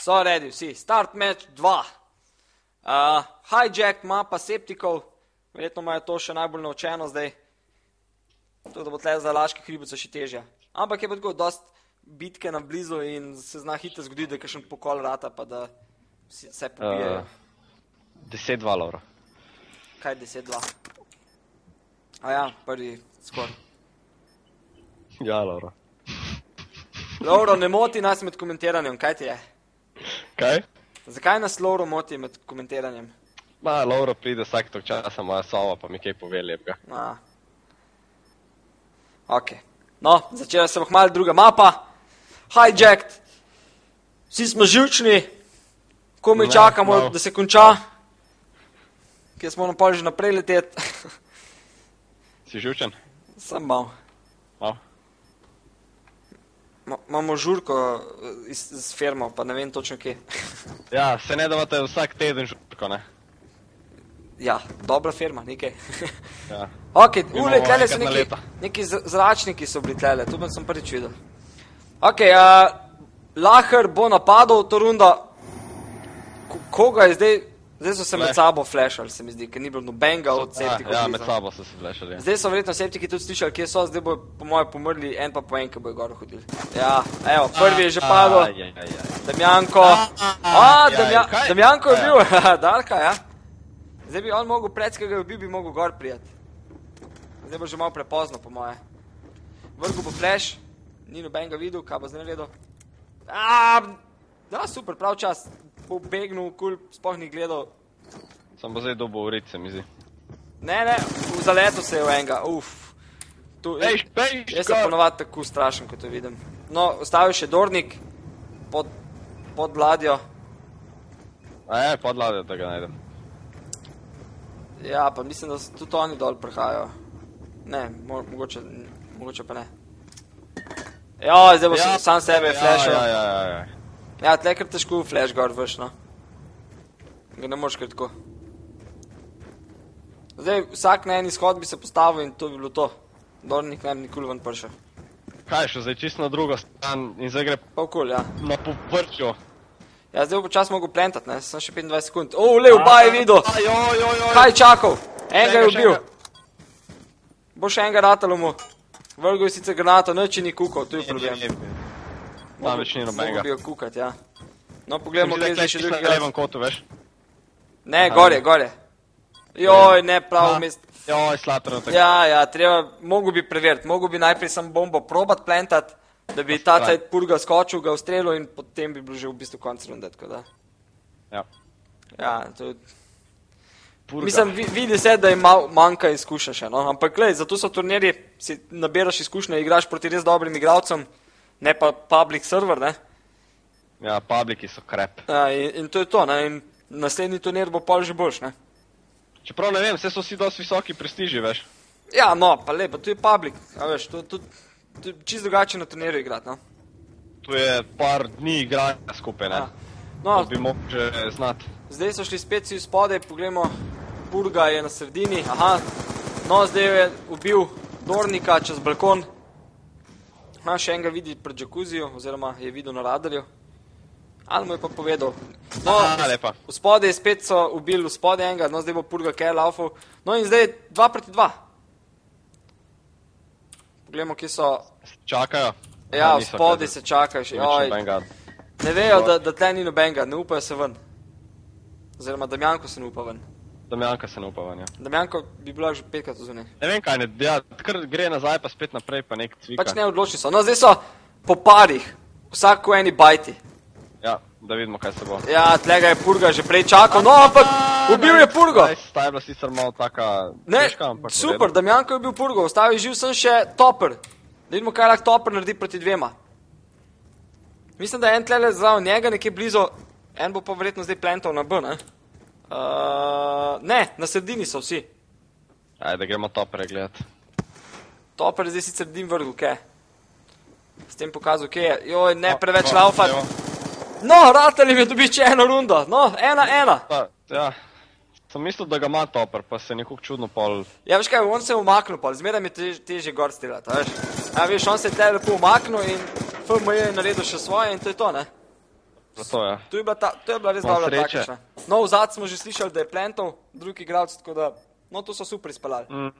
So ready, vsi. Start match 2. Uh, hijack mapa septikov, verjetno imajo to še najbolj naučeno zdaj. To, da bo tle za laške hribice še težje. Ampak je pa tako, dost bitke na blizu in se zna hitro zgoditi, da je kakšen pokol rata, pa da se pobije. Uh, 10 valov. Kaj 10-2? A ja, prvi skor. Ja, Laura. Lauro, ne moti nas med komentiranjem, kaj ti je? Kaj? Zakaj nas Lauro moti med komentiranjem? Ma, Laura pride vsak tok časa, moja sova pa mi kaj pove lepega. A. Ok. No, začela se bo hmalo druga mapa. Hijacked. Vsi smo živčni, komaj Ne, čakamo, no. da se konča. Kje smo na pol že naprej leteti. Si živčen? Sem mal. Mal. Ma- Imamo žurko eh, iz, iz firmo, pa ne vem točno kje. Ja, se ne da imate vsak teden žurko, ne? Ja, dobra firma, nekaj. Ja. Ok, Mi ule, imamo tlele so neki, neki zračniki so bili tlele, tu sem prvič videl. Ok, uh, Laher bo napadal to rundo. Ko- Koga je zdaj? Zdaj so se med Flash. sabo flashali, se mi zdi, ker ni bilo nobenega od Ja, septikov. ja, blizu. med sabo so se flešali. Ja. Zdaj so verjetno septiki tudi slišali, kje so, zdaj bo po mojem pomrli en pa po en, ki bo gor hodili. Ja, evo, prvi je že padel. Damjanko. A, ja, Damja, kaj? Damjanko je Ja. bil, Darka, ja. Zdaj bi on mogel, pred ki ga je ubil, bi mogel gor prijeti. Zdaj bo že malo prepozno, po moje. Vrgu bo flash, ni nobenega videl, kaj bo zdaj naredil. A, da, super, prav čas. Bo begnil, kul, sploh ni gledal. Sam bo zdaj dobil urit, se mi zdi. Ne, ne, v zaletu se je v enega, uf. Tu, Ej, pej, Jaz sem ponovadi tako strašen, kot to vidim. No, ostavil še Dornik pod, pod ladjo. A je, podlade, da ga najdem. Ja, pa mislim, da so tudi oni dol prihajajo. Ne, mo mogoče, mogoče pa ne. Ja, zdaj bo ja, sam sebe ja, flashal. Ja, Ja, ja, ja, ja. tle kar težko flash gor vrš, no. Ga ne moreš kar tako. Zdaj, vsak na en izhod bi se postavil in to bi bilo to. Dornik ne bi nikoli ven prišel. Kaj, še zdaj čisto na drugo stran in zdaj gre Pa kul, ja. na površju. Ja, zdaj bo počasi mogel plantat, ne, sem še 25 sekund. O, le, oba je videl. Kaj čakal? Enega je ubil. Bo še enega ratalo mu. Vrgel je sicer granato, noč ni kukal, tu je problem. Tam več ni nobenega. Mogoče bi ga kukat, ja. No, kje je zdaj še drugi na levem kotu, veš? Ne, gore, gore. Joj, ne, pravo Aha. mest. Joj, slatro, tako. Ja, ja, treba, mogo bi preveriti, mogo bi najprej sam bombo probat plantat, da bi ta Prav. cajt purga skočil, ga ustrelil in potem bi bil že v bistvu konc runde, tako da. Ja. Ja, to je Purga. Mislim, vi, vidi se, da ima manjka izkušnja še, no? ampak gled, zato so turnirji, si nabiraš izkušnje, igraš proti res dobrim igralcem, ne pa public server, ne? Ja, publiki so krep. Ja, in, in to je to, ne? In naslednji turnir bo pol že boljš, ne? Čeprav ne vem, vse so vsi dosti visoki prestiži, veš? Ja, no, pa lepo, tu je public, a veš, to, to, to je čist drugače na turnirju igrati, no? Tu je par dni igranja skupaj, ne? Ja. No, To bi mogel že znati. zdaj so šli spet vsi spodaj, poglejmo, Purga je na sredini, aha, no, zdaj je ubil Dornika čez balkon. Aha, še enega vidi pred džakuzijo, oziroma je videl na radarju. Ali mu je pa povedal. No, Aha, spodaj spet so ubili spodaj enega, no zdaj bo Purga kaj laufal. No in zdaj dva proti dva. Poglejmo, kje so. Čakajo. Ja, niso, spodaj se čaka še. Oj, ne vejo, da, da tle ni nobenega, ne upajo se ven. Oziroma, Damjanko se ne upa ven. Damjanka se ne upava, ja. Damjanko bi bila že petkrat zunaj. Ne vem kaj, ne, ja, kar gre nazaj, pa spet naprej, pa nek cvika. Pač ne odloči so. No, zdaj so po parih, vsak v eni bajti. Ja, da vidimo, kaj se bo. Ja, tlega je Purga že prej čakal, no, ampak ubil je Purgo. Ta je bila sicer malo taka Ne, težka, ampak super. Damjanko je bil Purgo, ostal je živ sem še Topper. Da vidimo, kaj lahko Topper naredi proti dvema. Mislim, da je en tlele zraven njega, nekje blizu, en bo pa verjetno zdaj plantal na B, ne? Uh, ne, na sredini so vsi. Ajde, gremo topere gledat. Topper je zdaj sicer dim vrgel, kaj? S tem pokazal, kje je. Joj, ne No, preveč no, laufat. evo. No, ratali mi je dobiti še eno rundo. No, ena, ena. Pa, ja, sem mislil, da ga ima toper, pa se je nekako čudno pol. Ja, veš kaj, on se je umaknil, pa zmeraj mi je tež, težje gor stilati, a veš. On se je tle lepo umaknil in FMJ je naredil še svoje in to je to, ne? Zato ja. To je bila, ta, to je bila res Malo dobra sreče. taktična. No, v zadnjem smo že slišali, da je plentov, drugi igralci, tako da, no, to so super izpeljali. Mm.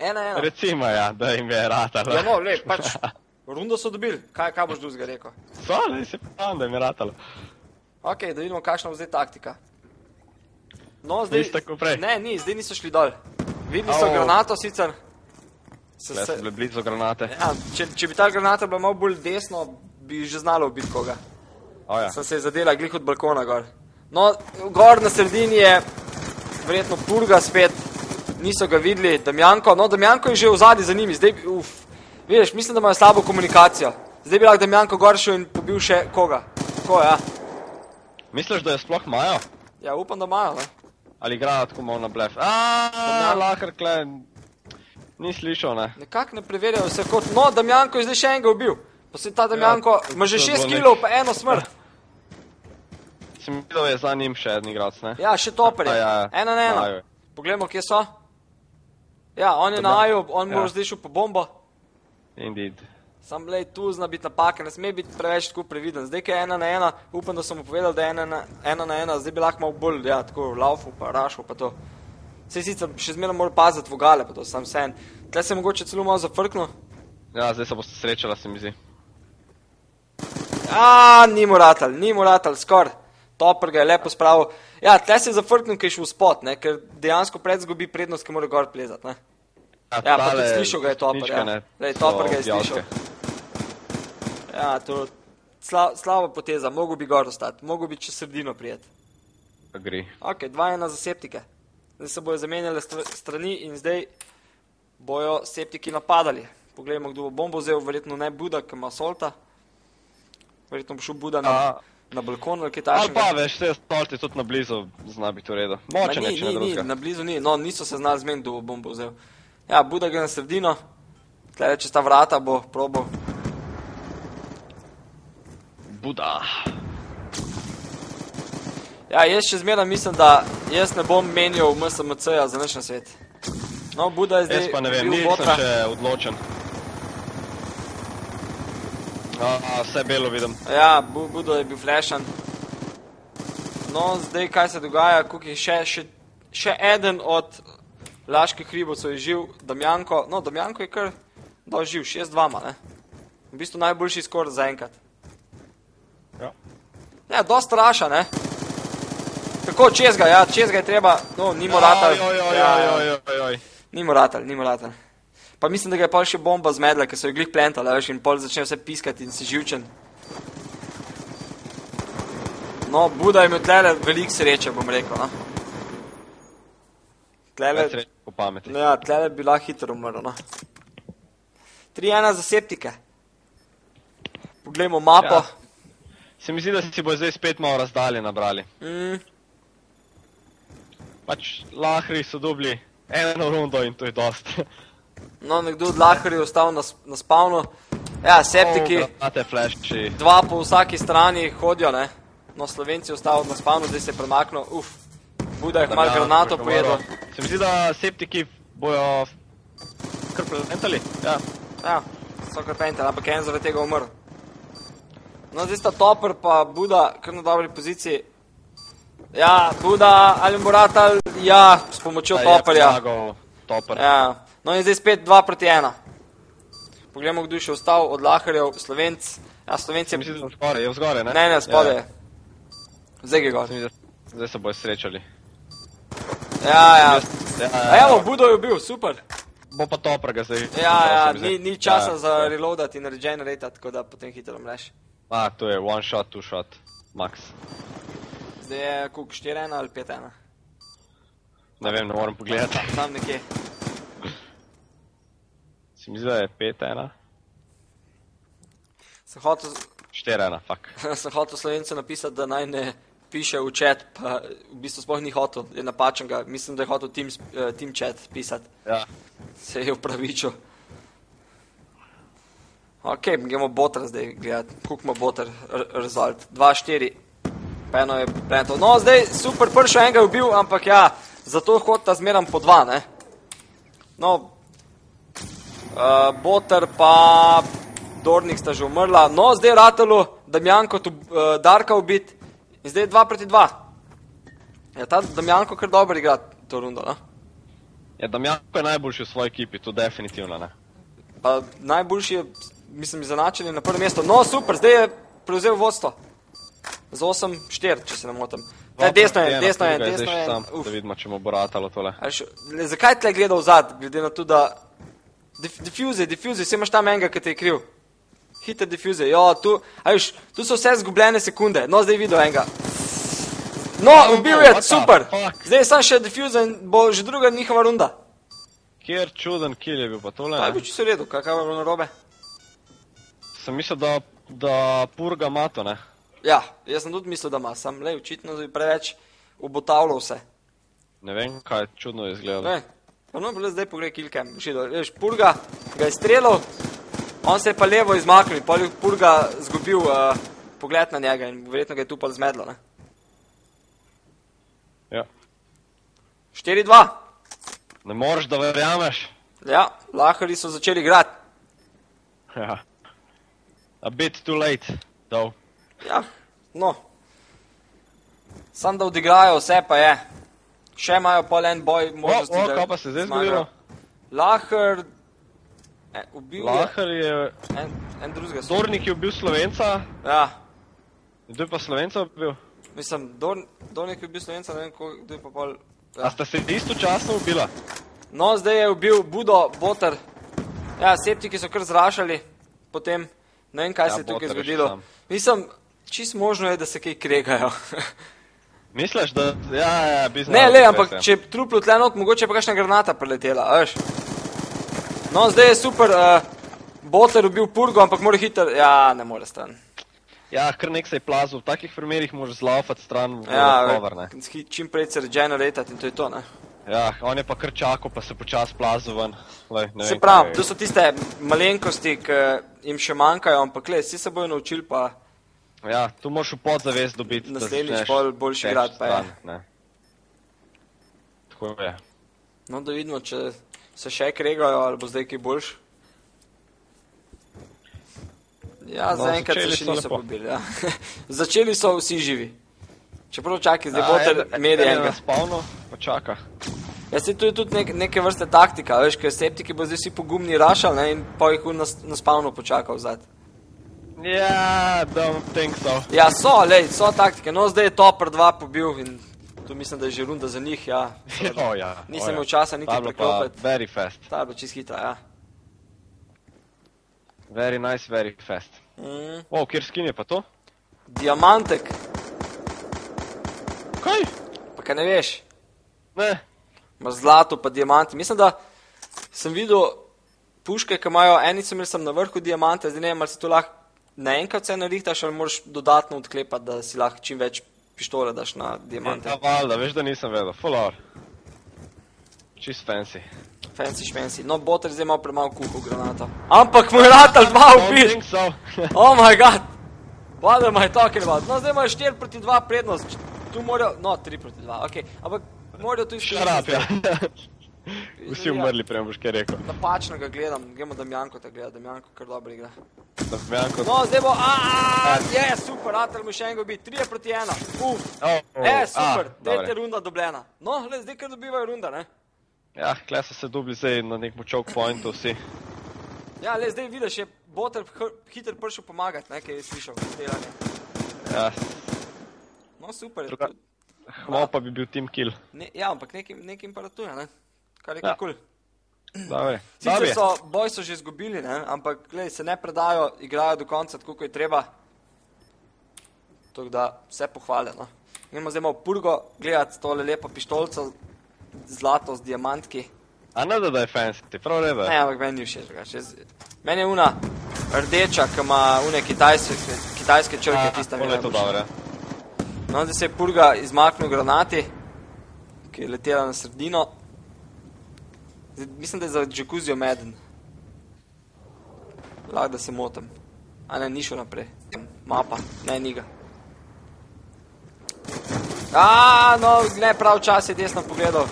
Ena, ena. Recimo ja, da jim je ratalo. Ja, no, le, pač, rundo so dobili, kaj, kaj boš drugega rekel? So, da se pravim, da jim je ratalo. Ok, da vidimo, kakšna bo zdaj taktika. No, zdaj? Ne, ni, zdaj niso šli dol. Videli so Au. granato sicer. Se, se, bile blizu granate. ja, če, če bi ta granata bila malo bolj desno, bi že znalo ubiti koga. O ja. Sem se zadela glih od balkona gor. No, gor na sredini je verjetno purga spet, niso ga videli, Damjanko, no Damjanko je že v zadnji za njimi, zdaj, uf, vidiš, mislim, da imajo slabo komunikacijo. Zdaj bi lahko Damjanko gor šel in pobil še koga. Tako, ja. Misliš, da je sploh imajo? Ja, upam, da imajo, ne. Ali igrajo tako malo na blef? Aaaa, lahko kle. Ni slišal, ne? Nekako ne preverjajo vse kot, no, Damjanko je zdaj še enega ubil. Pa se ta Damjanko, Ja, ima že to je šest bilo kilov, pa eno smrt. Sem videl, je za njim še en igralec, ne? Ja, še toper je. A, ja, ja. Ena na ena. Poglejmo, kje so. Ja, on je Dobro. na aju, on Ja. bo zdaj šel po bombo. Indeed. Sam lej, tu zna biti napaka, ne sme biti preveč tako previden. Zdaj, ki je ena na ena, upam, da sem mu povedal, da je ena na ena, na ena. zdaj bi lahko malo bolj, ja, tako laufal, pa rašal, pa to. Vse sicer še zmeraj mora paziti vogale, pa to sam sen. Tle se mogoče celo malo zafrknil. Ja, zdaj se boste srečala, se mi zdi. A, ni mu ratal, ni mu ratal, skor. Topr ga je lepo spravil. Ja, tle se je zafrknil, ker je šel v spot, ne, ker dejansko pred zgubi prednost, ki mora gor plezati, ne. Ja, pa tudi slišal ga je stopničke, ja. so Topper ga je pijavske. slišal. Ja, to sla, slaba poteza, mogo bi gor ostati, mogo bi čez sredino prijeti. Agri. Ok, dva ena za septike. Zdaj se bojo zamenjale str strani in zdaj bojo septiki napadali. Poglejmo, kdo bo bombo vzel, verjetno ne Buda, ki ima solta. Verjetno bo šel Buda na, A, na balkon ali kaj ali pa takega. veš, vse stolti tudi na blizu, zna biti v redu. Moče ni, ni, ni, na blizu ni, no niso se znali zmeniti, kdo bo bombo vzel. Ja, Buda gre na sredino, tle čez ta vrata bo probal. Buda. Ja, jaz še zmeraj mislim, da jaz ne bom menjal MSMC-ja za naš na svet. No, Buda je zdaj Jaz pa ne vem, nisem še odločen. A, a, vse belo vidim. Ja, Bu Budo je bil flashan. No, zdaj kaj se dogaja, je še, še, še eden od laških hribovcev je živ, Damjanko, no, Damjanko je kar dal živ, šest dvama, ne. V bistvu najboljši skor zaenkrat. Ja. Ja, dosta raša, ne. Tako, čez ga, ja, čez ga je treba, no, ni moratal. Oj, oj, oj, ja, oj, oj, oj, oj. Ni moratal, ni moratal. Pa mislim, da ga je pol še bomba zmedla, ker so jo glih plentala, veš, in pol začne vse piskati in si živčen. No, Buda je imel tlele veliko sreče, bom rekel, no. Tlele, Več po pameti. ja, tlele bi lahko hitro umrl, no. 3-1 za septike. Poglejmo mapo. Ja. Se mi zdi, da si bo zdaj spet malo razdalje nabrali. Mm, Pač lahri so dobili eno rundo in to je dost. No, nekdo od laharjev ostal na, na spavnu. Ja, septiki. Imate flashi. dva po vsaki strani hodijo, ne. No, Slovenci ostajajo na spavnu, zdaj se je premaknil, uf, Buda je malo granato pojedel. Se mi zdi, da septiki bojo kar preletali. Ja. Ja, so kar pentel, ampak en zaradi tega umrl. No, zdaj sta Topper pa Buda kar na dobri poziciji. Ja, Buda ali Muratal, ja, s pomočjo Topperja. Topper. Ja, no in zdaj spet 2 proti 1. Poglejmo, kdo je še ostal od Laharjev, Slovenc. Ja, Slovenc je... mi zdi, da je zgoraj, je vzgore, ne? Ne, ne, spode Ja. je. Zdaj gre gor. Zdaj se bojo srečali. Ja, ja. Ja, A evo, Budo je bil, super. Bo pa Topper ga zdaj. Ja, ja, ni, ni časa Ja, za ja. reloadat in regenerate, tako da potem hitro mreš. A, to je one shot, two shot, max. Zdaj je kuk 4-1 ali 5-1. Ne vem, ne morem pogledati. Tam nekje. Se mi zdi, da je 5-1. Sem hotel, 4-1, fuck. sem hotel slovencu napisati, da naj ne piše v chat, pa v bistvu sploh ni hotel, je napačen ga. Mislim, da je hotel team, eh, team chat pisati. Ja. Se je upravičil. Ok, gremo boter zdaj gledati. Kuk ima boter r- result. 2-4. Pa eno je plentov. No, zdaj super, prvi enega je ubil, ampak ja, zato hodita zmeram po dva, ne. No, uh, boter pa Dornik sta že umrla. No, zdaj je ratalo Damjanko tu uh, Darka ubit in zdaj je 2 proti 2. Ja, ta Damjanko kar dobro igra to rundo, no? Ja, Damjanko je najboljši v svoji ekipi, to definitivno ne. Pa najboljši je, mislim, izenačen je na prvem mestu. No, super, zdaj je prevzel vodstvo. Z 8-4, če se ne motim. Ne, desno je, desno je, desno je. Sam, da vidimo, če mu bo ratalo tole. Še- le, Zakaj tle gledal zad, glede na to, da... Dif- Diffuze, diffuze, vse imaš tam enega, ki te je kriv. Hiter diffuze, jo, tu, a viš, tu so vse zgubljene sekunde. No, zdaj videl enega. No, ubil je, super. Zdaj je sam še diffuze in bo že druga njihova runda. Kjer čuden kill je bil pa tole? Ne? bil čisto v redu, kakav je bilo narobe. Sem mislil, da, da purga mato, ne? Ja, jaz sem tudi mislil, da ima, sam le, očitno preveč obotavljal vse. Ne vem, kaj čudno je izgledalo. Ne, pa no, le zdaj pogledaj kilkem. Veš, Purga ga je streljal, on se je pa levo izmaknil, pa je Purga zgubil uh, pogled na njega in verjetno ga je tu pa zmedlo. Ne? Ja. 4-2. Ne moreš, da verjameš. Ja, lahari so začeli igrati. Ja. A bit too late, though. Ja, no. Sam da odigrajo vse pa je. Še imajo pol en boj možnosti. o, da kaj pa se zdaj zgodilo? Lahar, eh, ubil Lahar je, en, en drugega. Dornik je ubil Slovenca, Ja, kdo je pa Slovenca ubil? Mislim, Dorn, Dornik je bil slovenca, ne vem, kdo je pa pol. A sta se istočasno ubila? No, zdaj je ubil Budo, Boter. Ja, septiki so kar zrašali, potem ne vem, kaj Ja, se je tukaj zgodilo. sam. Mislim, čist možno je, da se kaj kregajo. Misliš, da... Ja, ja, bi ne, znal, le, res ampak je. če truplo tle not, mogoče pa kakšna granata preletela, veš. No, zdaj je super, uh, Boter ubil Purgo, ampak mora hiter, ja, ne more stran. Ja, kar nek se je plazil, v takih primerih moraš zlaufati stran v Ja, cover, ne. čim prej se regeneratati in to je to, ne. Ja, on je pa kar čakal, pa se počas plazil ven. Lej, ne Se vem, pravi, to so tiste malenkosti, ki jim še manjkajo, ampak le, vsi se bojo naučili, pa Ja, tu moraš v podzavest dobiti, Naslednjič pol boljši igrati pa je. ne. Tako je. no, da vidimo, če se še kregajo ali bo zdaj kaj boljš. Ja, No, zaenkrat se še so niso lepo. pobili. Ja. začeli so vsi živi. Čeprav čakaj, zdaj bo ter je enega. na spavnu, pa čaka. Ja, se tu je tudi nek, neke vrste taktika, veš, ker septiki bo zdaj vsi pogumni rašal ne, in pa jih na, na spavnu počakal zad. Ja, don't think so. Ja, so, lej, so taktike. No, zdaj je Topper 2 pobil in tu mislim, da je že runda za njih, ja. O, ja, Nisem ja. imel časa niti Ta je bila pa preklopiti. Very fast. Ta je bila čist hitra, ja. Very nice, very fast. Mm. O, kjer skin je pa to? Diamantek, Kaj? pa kaj ne veš, Ne. imaš zlato pa diamanti. Mislim, da sem videl puške, ki imajo, eni so imeli sem na vrhu diamante, zdaj ne vem, ali si to lahko naenkrat vse narihtaš ali moraš dodatno odklepati, da si lahko čim več pištole daš na diamante. Ja, valjda, veš, da nisem vedel. Full hour. Čist fancy. Fancy šmensi. No, boter zdaj malo premalo kuhal granato. Ampak mu je ratal dva think so. Oh moj god. What am I talking about? No, zdaj imajo 4 proti 2 prednost. Tu morajo, no, 3 proti 2, ok. Ampak morajo tu Šarap, ja. Vsi Ja. umrli, prej boš kaj rekel. Napačno ga gledam, gremo Damjanko te gleda, Damjanko kar dobro igra. Damjanko. No, zdaj bo, aaa, je, super, Atel mu še enega bi, 3 proti 1, uf, Oh, oh, e, super, tretja runda dobljena. No, le, zdaj kar dobivajo runda, ne? Ja, kle so se dubli zdaj na nekem choke pointu vsi. Ja, le, zdaj vidiš, je Boter hr- hiter prišel pomagati, ne, kaj je slišal, delanje. Ja, No, super, je hmo pa bi bil team kill. ne, ja, ampak nekim, nekim pa ratuje, ne? Kar je Ja. kul. Dobre. Sicer Dobre. so, boj so že izgubili, ne? ampak glej, se ne predajo, igrajo do konca, tako kot je treba. Tako da vse pohvaljeno. Gremo zdaj v purgo gledati tole lepo pištolco, zlato z diamantki. A ne da, da je fancy, prav reda. Ne, ampak meni ni všeč Meni je una rdeča, ki ima une kitajske, kitajske črke, tista mi je. No, zdaj se je purga izmaknil granati, ki je letela na sredino. Mislim, da je za džakuzijo meden. Lahko da se motim. A ne, ni šel naprej. Mapa, ne, ni ga. A, no, ne, prav čas je desno pogledal.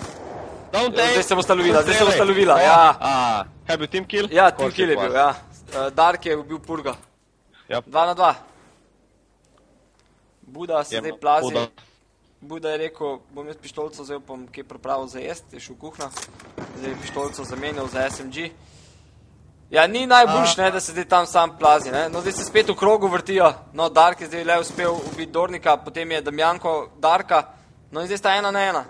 Zdaj se bo stalovila, zdaj se bo Strelaj. stalovila, O, ja. A, kaj je bil team kill? Ja, course Kill je bil, ja. Uh, Dark je ubil purga. Yep. Dva na dva. Buda se zdaj plazi. Buda. Buda je rekel, bom jaz pištolco vzel, bom kaj pripravil za jesti, je šel v kuhno. Zdaj je pištolco zamenjal za SMG. Ja, ni najboljš, ne, da se zdaj tam sam plazi, ne. No, zdaj se spet v krogu vrtijo. No, Dark je zdaj le uspel ubiti Dornika, potem je Damjanko Darka. No in zdaj sta ena na ena.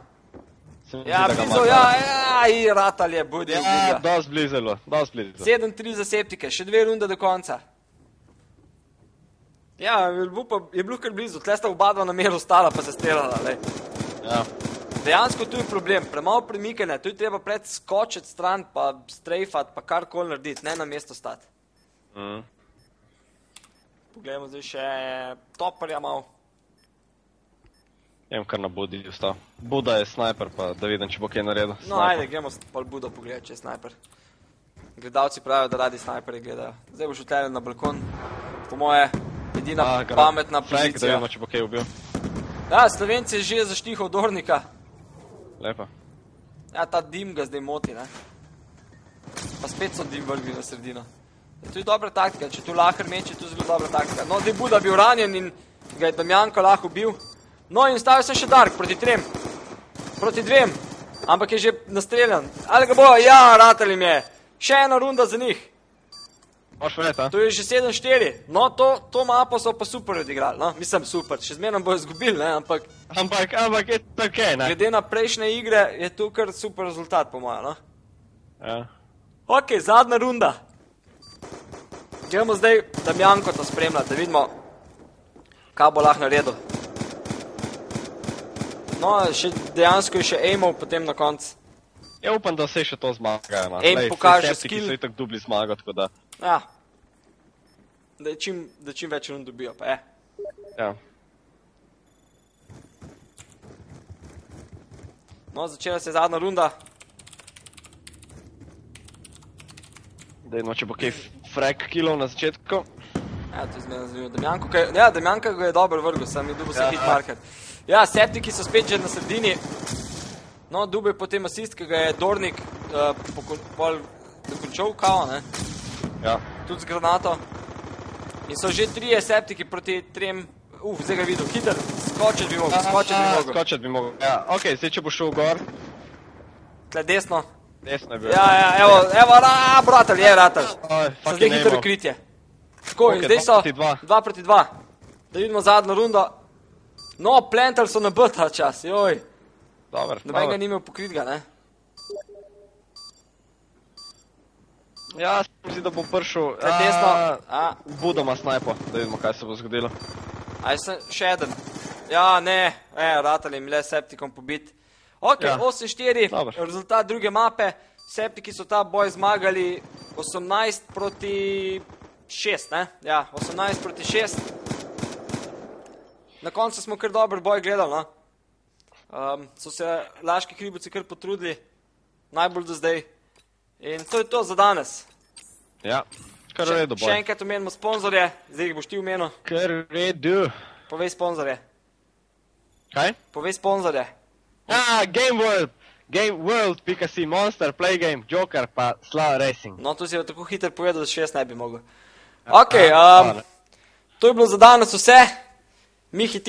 Ja, blizu, ja, ja, i ratal je, Budi Ja, dosti blizu, dosti blizu. 7-3 za septike, še dve runde do konca. Ja, je bil, pa, je bil kar blizu, tle sta oba dva na meru stala, pa se strelala. lej. Ja. Dejansko tu je problem, premalo premikanja, tu je treba pred skočiti stran, pa strejfati, pa karkoli narediti, ne na mesto stati. Mm. Poglejmo zdaj še toparja malo. Jem kar na Budi ostal. Buda je snajper, pa da vidim, če bo kaj naredil. No, ajde, gremo pol budo pogledati, če je snajper. Gledalci pravijo, da radi snajperje gledajo. Zdaj boš uteljen na balkon, po moje, edina A, gra- pametna pozicija. vidimo, če bo kaj ubil. Ja, Slovenci je že zaštihal Dornika. Lepo. Ja, ta dim ga zdaj moti, ne. Pa spet so dim vrgli na sredino. Ja, to je dobra taktika, če tu lahko meče, to je zelo dobra taktika. No, zdaj Buda bil ranjen in ga je Damjanko lahko bil. No in stavil se še Dark proti trem. Proti dvem. Ampak je že nastreljan. Ali ga bo? Ja, ratelim je. Še ena runda za njih. Moš verjeti, a? To je že 7-4. No, to, to mapo so pa super odigrali. No, mislim super. Še zmeraj bojo izgubili, ne, ampak Ampak, ampak je tako, ne? glede na prejšnje igre je to kar super rezultat, po mojem. No? Ja. Ok, zadnja runda. Gremo zdaj, da mi Janko to spremlja, da vidimo, kaj bo lahko naredil. No, še dejansko je še aimal potem na koncu. Ja, upam, da vse še to zmagajo. no. Aim Glej, pokaže skill. so itak dubli zmago, tako da. Ja. Da, je čim, da čim več rund dobijo, pa je. Ja. No, začela se je zadnja runda. Da vidimo, če bo kaj frag killov na začetku. Ja, to je zmerno zanimivo. Damjanko, kaj, ja, Damjanka ga je dobro vrgel, sem je dobil se Ja. hit marker. Ja, septiki so spet že na sredini. No, dube je potem asist, ki ga je Dornik uh, pol dokončal, kao, ne? Ja. tudi z granato. In so že trije septiki proti trem, uf, zdaj ga videl, hiter, skočiti bi mogel, skočiti bi mogel. Skočiti bi mogel. Ja, ok, zdaj če bo šel gor, Tle desno. desno je bil. Ja, ja, evo, evo, ra, bratelj, je ratelj. Oj, So zdaj hitro kritje. Tako, in Ok, zdaj so proti dva. dva proti dva. Da vidimo zadnjo rundo. No, plentali so na B ta čas, joj. Dober, Noben ga ni imel pokritga, ne? Ja, se mi zdi, da bo prišel. Tle desno. A, Budoma snajpo, da vidimo, kaj se bo zgodilo. aj sem še eden. Ja, ne, e, ratelj jim le septikom pobit. Ok, Ja. 8-4, Dobro. rezultat druge mape. Septiki so ta boj zmagali 18 proti 6, ne? Ja, 18 proti 6. Na koncu smo kar dober boj gledali, no? Um, so se laški hribici kar potrudili, najbolj do zdaj. In to je to za danes. Ja, kar Še, redu, še boj. enkrat omenimo sponzorje, zdaj jih boš ti omenil. Kar v redu. Povej sponzorje. Kaj? Povej sponzorje. Ah, Game World. Game World, pika si Monster, Play Game, Joker pa Slav Racing. No, to si je tako hiter povedal, da še jaz ne bi mogel. Ja, Ok, a, um, to je bilo za danes vse. Mi hiti.